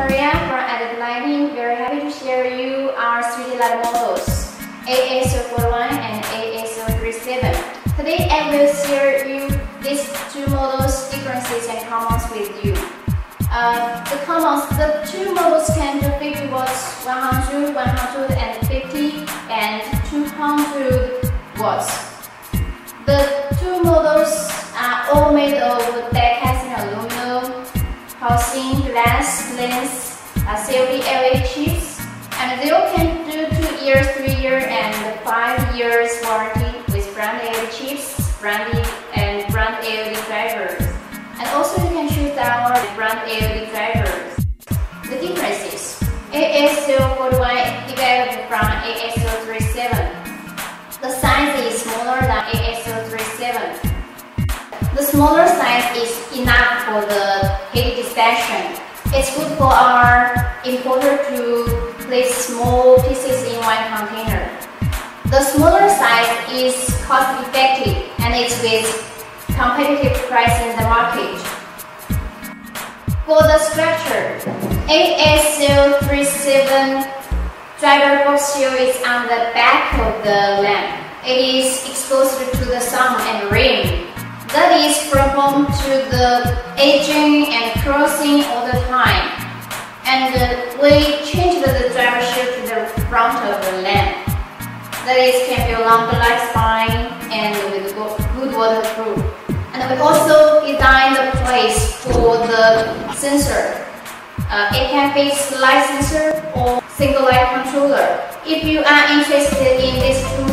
Maria from Alite Lighting. Very happy to share you our 3D light models AA041 and AA037. Today I will share you these two models differences and commons with you. Uh, the commons, the two models can do 50 watts, 100, 150 and 200 watts. The housing, lens, uh, chips, and they can do 2 years, 3 years, and 5 years warranty with brand LED chips, brand and brand LED drivers. And also you can choose our brand LED drivers. The differences. AS041 developed from AS037. The size is smaller than AS037. The smaller size is enough for the heat dissipation. It's good for our importer to place small pieces in one container. The smaller size is cost effective and it's with competitive price in the market. For the structure, AS037 driver box shield is on the back of the lamp. It is exposed to the sun and rain. That is from home to the and crossing all the time. And we changed the shield to the front of the lamp. That is can be a longer lifespan and with good waterproof. And we also designed the place for the sensor. Uh, it can be slide sensor or single light controller. If you are interested in this two